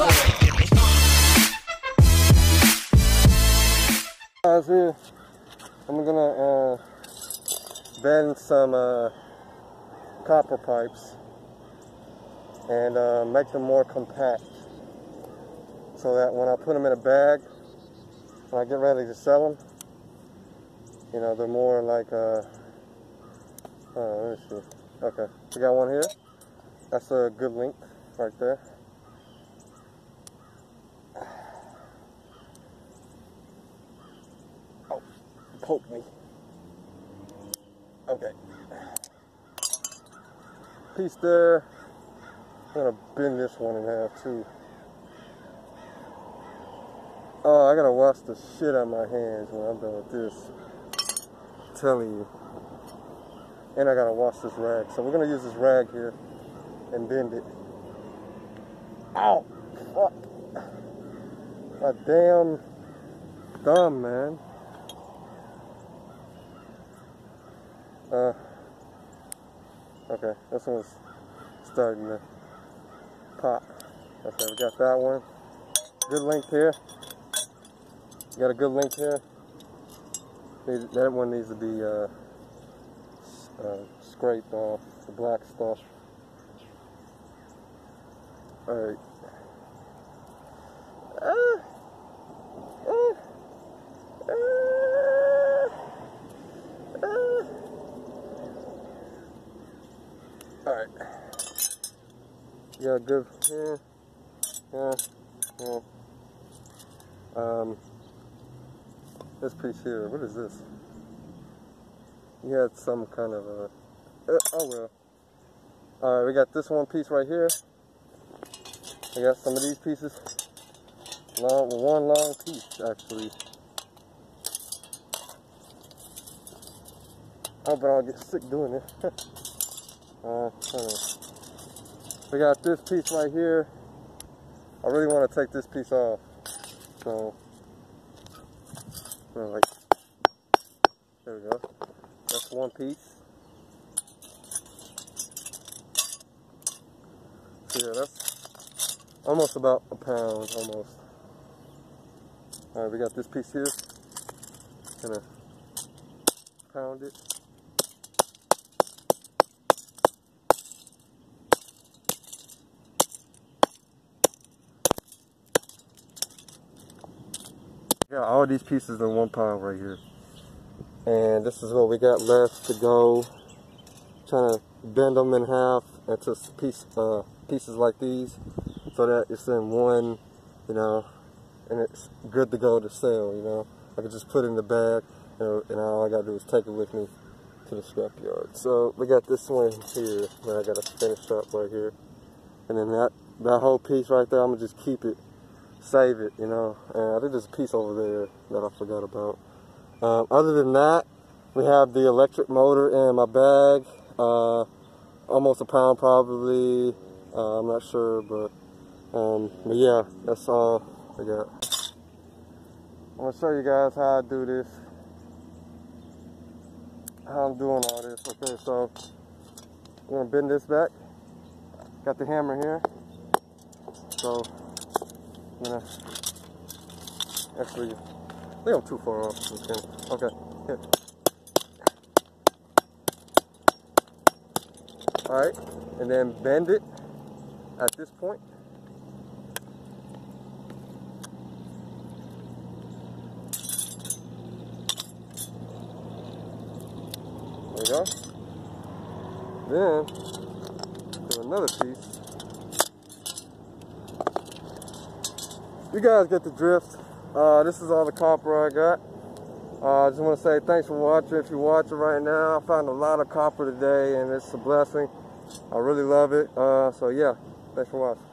Guys, here I'm gonna uh, bend some uh, copper pipes and uh, make them more compact so that when I put them in a bag, when I get ready to sell them, you know, they're more like, uh, oh, let me see. Okay, we got one here. That's a good length right there. Poke me. Okay. Piece there. I'm gonna bend this one in half too. Oh, I gotta wash the shit out of my hands when I'm done with this. I'm telling you. And I gotta wash this rag. So we're gonna use this rag here and bend it. Ow! Fuck. My damn thumb, man. Uh, okay, this one's starting to pop. Okay, we got that one. Good length here. Got a good length here. That one needs to be uh, uh, scraped off the black stuff. Alright. Alright. Yeah, good. Yeah. Yeah. Yeah. Um, this piece here, what is this? You had some kind of a, uh, oh well. Alright, we got this one piece right here. I got some of these pieces. Long, one long piece, actually. I hope I don't get sick doing this. uh, we got this piece right here. I really want to take this piece off. So, there we go. That's one piece. So yeah, that's almost about a pound, almost. All right, we got this piece here. Gonna pound it. Yeah, all these pieces in one pile right here. And this is what we got left to go. Trying to bend them in half into piece, uh, pieces like these so that it's in one, you know, and it's good to go to sell, you know. I can just put it in the bag and, and all I gotta do is take it with me to the scrapyard. So we got this one here that I gotta finish up right here. And then that, that whole piece right there, I'm gonna just keep it save it, you know. And I think there's a piece over there that I forgot about. Um, other than that, we have the electric motor in my bag. Uh, almost a pound probably. Uh, I'm not sure, but, um, but yeah, that's all I got. I'm gonna show you guys how I do this. How I'm doing all this. Okay, so I'm gonna bend this back. Got the hammer here. So Actually, I think too far off. Okay, here. Alright, and then bend it at this point. There we go. Then, another piece. You guys get the drift. Uh, this is all the copper I got. Uh, I just want to say thanks for watching. If you're watching right now, I found a lot of copper today, and it's a blessing. I really love it. Uh, so yeah, thanks for watching.